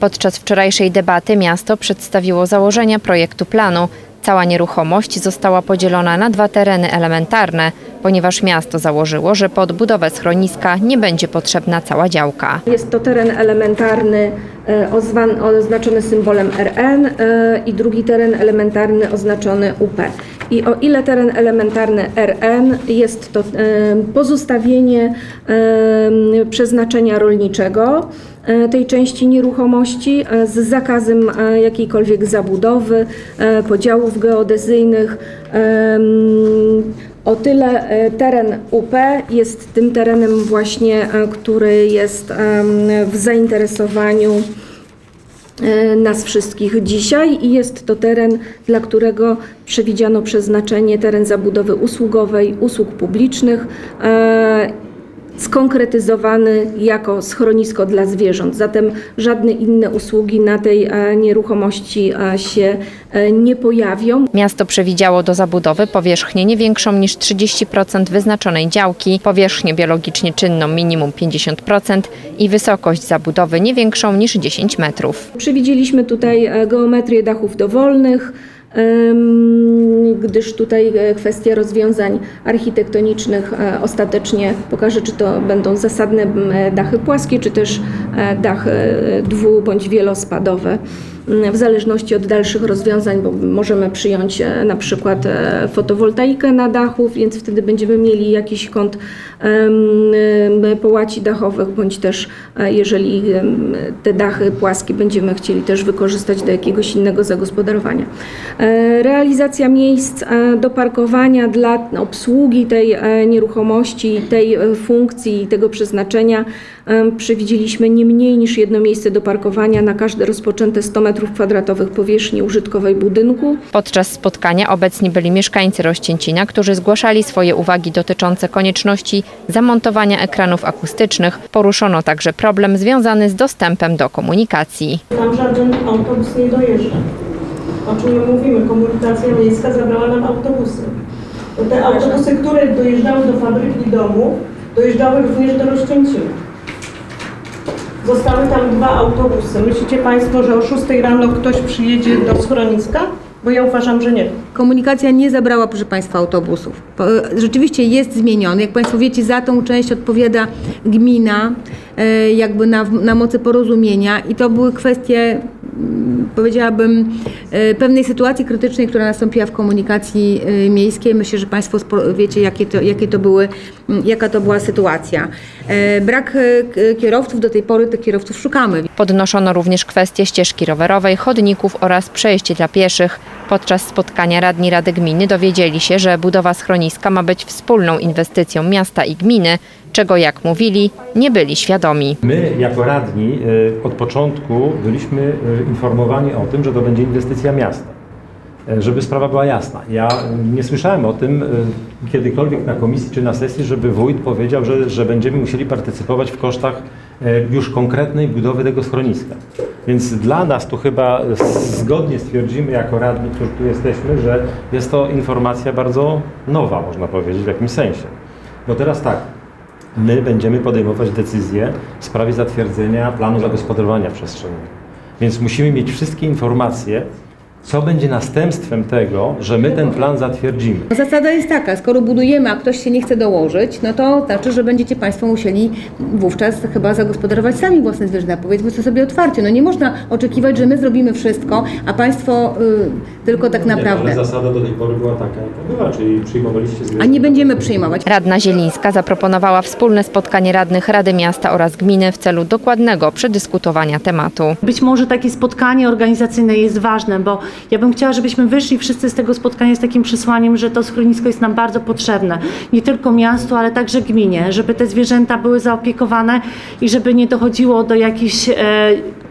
Podczas wczorajszej debaty miasto przedstawiło założenia projektu planu. Cała nieruchomość została podzielona na dwa tereny elementarne, ponieważ miasto założyło, że pod budowę schroniska nie będzie potrzebna cała działka. Jest to teren elementarny e, oznaczony symbolem RN e, i drugi teren elementarny oznaczony UP. I o ile teren elementarny RN jest to e, pozostawienie przeznaczenia rolniczego tej części nieruchomości e, z zakazem e, jakiejkolwiek zabudowy, e, podziałów geodezyjnych. o tyle e, teren UP jest tym terenem właśnie, e, który jest w zainteresowaniu e, nas wszystkich dzisiaj i jest to teren, dla którego przewidziano przeznaczenie teren zabudowy usługowej, usług publicznych, e, skonkretyzowany jako schronisko dla zwierząt. Zatem żadne inne usługi na tej e, nieruchomości e, się e, nie pojawią. Miasto przewidziało do zabudowy powierzchnię nie większą niż 30% wyznaczonej działki, powierzchnię biologicznie czynną minimum 50% i wysokość zabudowy nie większą niż 10 metrów. Przewidzieliśmy tutaj geometrię dachów dowolnych, gdyż tutaj e, kwestia rozwiązań architektonicznych e, ostatecznie pokaże, czy to będą zasadne e, dachy płaskie, czy też dachy dwu- bądź wielospadowe. W zależności od dalszych rozwiązań, bo możemy przyjąć e, na przykład e, fotowoltaikę na dachu, więc wtedy będziemy mieli jakiś kąt em, połaci dachowych, bądź też e, jeżeli te dachy płaskie będziemy chcieli też wykorzystać do jakiegoś innego zagospodarowania. E, Realizacja miejsc e, do parkowania dla obsługi tej e, nieruchomości, tej e, funkcji tego przeznaczenia e, przewidzieliśmy nie mniej niż jedno miejsce do parkowania na każde rozpoczęte 100 m2 powierzchni użytkowej budynku. Podczas spotkania obecni byli mieszkańcy Rościęcina, którzy zgłaszali swoje uwagi dotyczące konieczności zamontowania ekranów akustycznych. Poruszono także problem związany z dostępem do komunikacji. Tam żaden autobus nie dojeżdża. O czym my mówimy? Komunikacja miejska zabrała nam autobusy. Te autobusy, które dojeżdżały do fabryki domów, dojeżdżały również do Roszczęcina. Zostały tam dwa autobusy. Myślicie Państwo, że o 6 rano ktoś przyjedzie do schroniska? Bo ja uważam, że nie. Komunikacja nie zabrała, proszę Państwa, autobusów. Po- Rzeczywiście jest zmieniony. Jak Państwo wiecie, za tą część odpowiada gmina, e, jakby na, na mocy porozumienia i to były kwestie, mm, powiedziałabym, e, pewnej sytuacji krytycznej, która nastąpiła w komunikacji e, miejskiej. Myślę, że Państwo wiecie, jakie to, jakie to były, jaka to była sytuacja. E, Brak e, k- kierowców, do tej pory tych kierowców szukamy. Podnoszono również kwestię ścieżki rowerowej, chodników oraz przejść dla pieszych. Podczas spotkania radni Rady Gminy dowiedzieli się, że budowa schroniska ma być wspólną inwestycją miasta i gminy, czego jak mówili, nie byli świadomi. My jako radni od początku byliśmy informowani o tym, że to będzie inwestycja miasta. Y, Żeby sprawa była jasna. Ja nie słyszałem o tym y, kiedykolwiek na komisji czy na sesji, żeby wójt powiedział, że, że będziemy musieli partycypować w kosztach y, już konkretnej budowy tego schroniska. Więc dla nas to chyba zgodnie stwierdzimy jako radni, którzy tu jesteśmy, że jest to informacja bardzo nowa, można powiedzieć w jakimś sensie. No teraz tak, my będziemy podejmować decyzje w sprawie zatwierdzenia planu zagospodarowania przestrzennego. Więc musimy mieć wszystkie informacje, co będzie następstwem tego, że my ten plan zatwierdzimy. Zasada jest taka, skoro budujemy, a ktoś się nie chce dołożyć, no to znaczy, że będziecie Państwo musieli wówczas chyba zagospodarować sami własne zwierzęta. Powiedzmy to sobie otwarcie. No nie można oczekiwać, że my zrobimy wszystko, a Państwo y, tylko tak naprawdę. zasada do tej pory była taka, jak była, czyli przyjmowaliście A nie będziemy przyjmować. Radna Zielińska zaproponowała wspólne spotkanie radnych Rady Miasta oraz gminy w celu dokładnego przedyskutowania tematu. Być może takie spotkanie organizacyjne jest ważne, bo ja bym chciała, żebyśmy wyszli wszyscy z tego spotkania z takim przesłaniem, że to schronisko jest nam bardzo potrzebne. Nie tylko miastu, ale także gminie, żeby te zwierzęta były zaopiekowane i żeby nie dochodziło do jakichś e,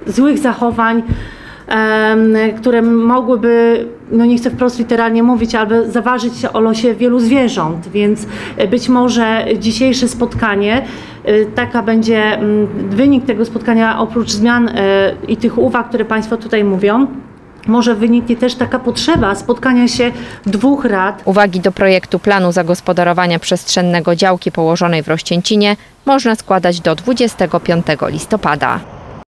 złych zachowań, które mogłyby, no nie chcę wprost literalnie mówić, ale zaważyć o losie wielu zwierząt, więc e, być może dzisiejsze spotkanie, e, taka będzie mm, wynik tego spotkania, oprócz zmian e, i tych uwag, które Państwo tutaj mówią, może wyniknie też taka potrzeba spotkania się dwóch rad, Uwagi do projektu planu zagospodarowania przestrzennego działki położonej w Rościęcinie można składać do 25 listopada.